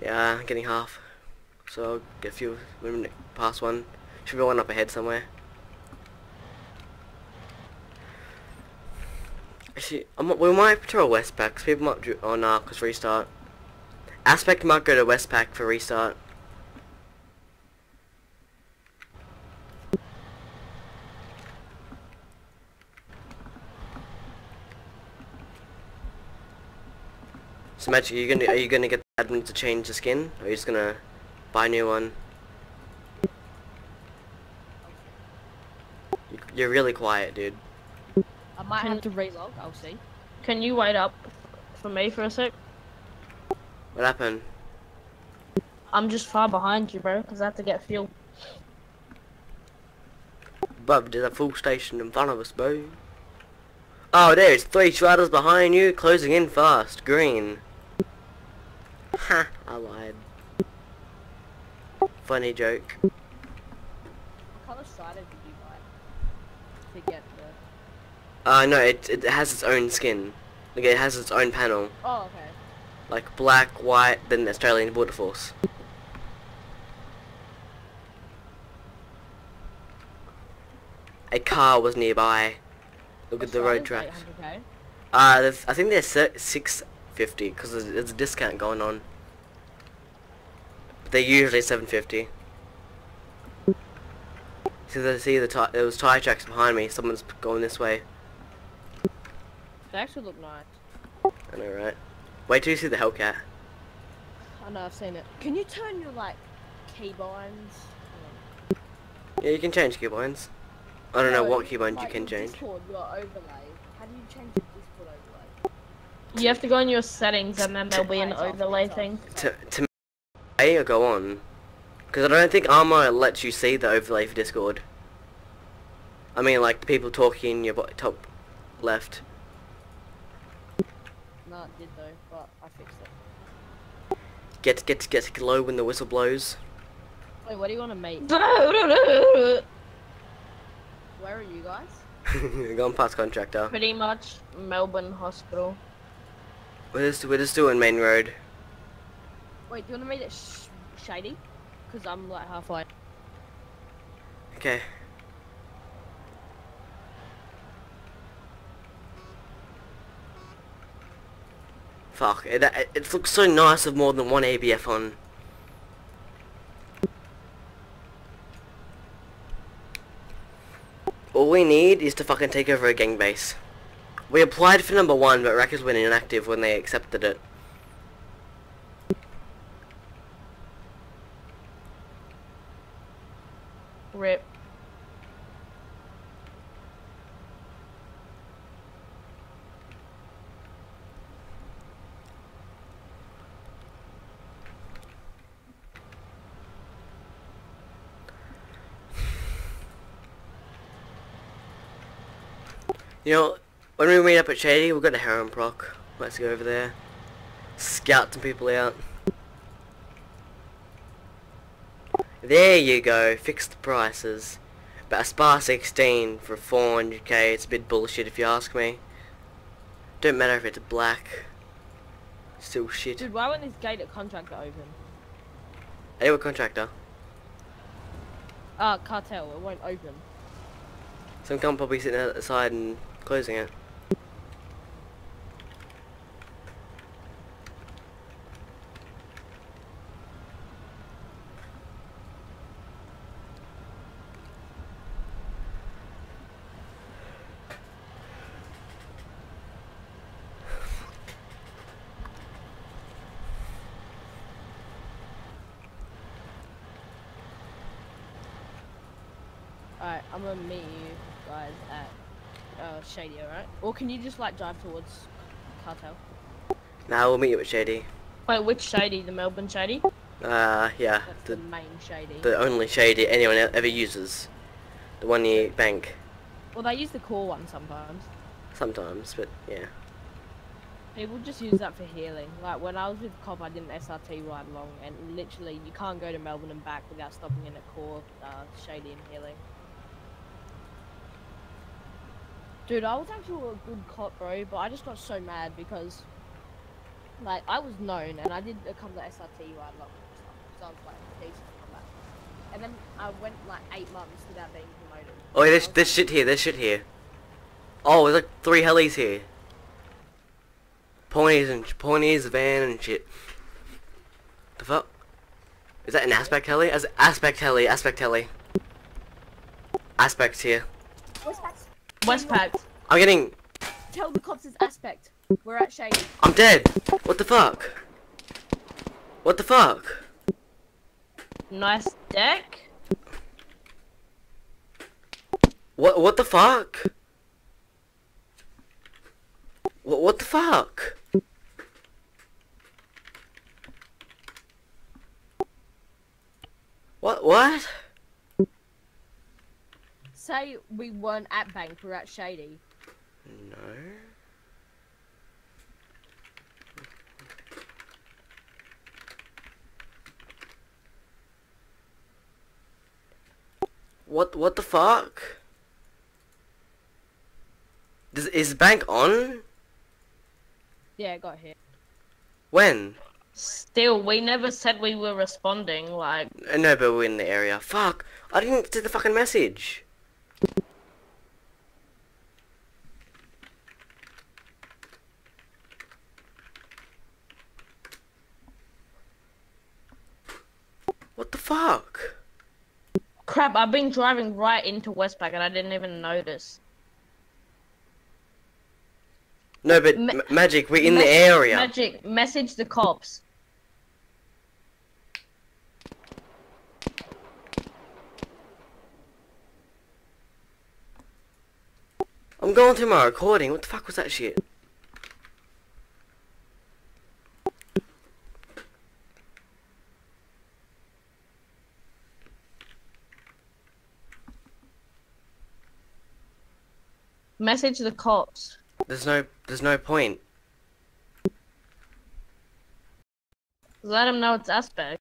Yeah, getting half. So get a few when past one. Should be one up ahead somewhere. Actually, I'm, we might patrol Westpac, people might do, oh nah, cause restart. Aspect might go to Westpac for restart. So Magic, are you gonna are you gonna get the admin to change the skin, or are you just gonna buy a new one? You- You're really quiet, dude. I might Can- have to relog. I'll see. Can you wait up for me for a sec? What happened? I'm just far behind you, bro, because I have to get fuel. Bub, there's a full station in front of us, bro. Oh, there's three striders behind you, closing in fast. Green. Ha, I lied. Funny joke. What color strider did you buy to get the? Uh, no, it, it has its own skin. Like, it has its own panel. Oh, okay. Like, black, white, then Australian Border Force. A car was nearby. Look at the road tracks. Okay. Uh, I think they're six fifty because there's, there's a discount going on. But they're usually seven fifty. See the see the ti- there was tire tracks behind me. Someone's going this way. They actually look nice. I know, right? Wait till you see the Hellcat. I know. I've seen it. Can you turn your like keybinds? Yeah, you can change keybinds. I don't know what keybinds you can change. Discord, your overlay. How do you change your Discord overlay? You have to go in your settings and then there'll be an overlay thing. To to A or go on, because I don't think Arma lets you see the overlay for Discord. I mean, like the people talking in your bo- top left. No, it did though, but I fixed it. Get get get low when the whistle blows. Wait, what do you want to make? Where are you guys? Going past contractor. Pretty much Melbourne Hospital. We're just we're just doing main road. Wait, do you want to make it sh shady? Because I'm like halfway. Okay. Fuck, it, it, it looks so nice with more than one ABF on. All we need is to fucking take over a gang base. We applied for number one, but Rackers went inactive when they accepted it. Rip. You know, when we meet up at Shady, we'll go to Harem Proc. Let's go over there. Scout some people out. There you go, fix the prices. But a Spar 16 for 400k, it's a bit bullshit if you ask me. Don't matter if it's black. Still shit. Dude, why won't this gate at contractor open? Hey, what contractor? Ah, cartel. It won't open. Some cunt probably sitting outside and closing it. Alright, I'm gonna meet you guys at uh, Shady, alright? Or can you just like drive towards cartel? Nah, we'll meet you at Shady. Wait, which Shady? The Melbourne Shady? Uh, yeah, That's the, the, main Shady. the only Shady anyone ever uses. The one near bank. Well, they use the core one sometimes. Sometimes, but yeah. People just use that for healing. Like when I was with Cop, I did an SRT ride along, and literally you can't go to Melbourne and back without stopping in a core, uh, Shady and healing. Dude, I was actually a good cop, bro, but I just got so mad because Like I was known, and I did a couple of SRT ride long and stuff, so I was like decent at combat. And then I went like eight months without being promoted. Oh, yeah, I there's, there's shit here, there's shit here. Oh, there's like three helis here. Ponies and ponies, van and shit. The fuck? Is that an aspect heli? As aspect heli, aspect heli. Aspect here. Westpac. I'm getting. Tell the cops it's aspect. We're at Shady. I'm dead. What the fuck? What the fuck? Nice deck. What what the fuck? What what the fuck? What what? Say we weren't at Bank, we're at Shady. No. What what the fuck? Does, is bank on? Yeah, it got hit. When? Still, we never said we were responding. Like, Uh, No, but we're in the area. Fuck! I didn't see the fucking message. What the fuck? Crap, I've been driving right into Westpac and I didn't even notice. No, but Ma- Magic, we're in the area. Magic, message the cops. I'm going through my recording. What the fuck was that shit? Message the cops. There's no, there's no point. Let them know it's aspect.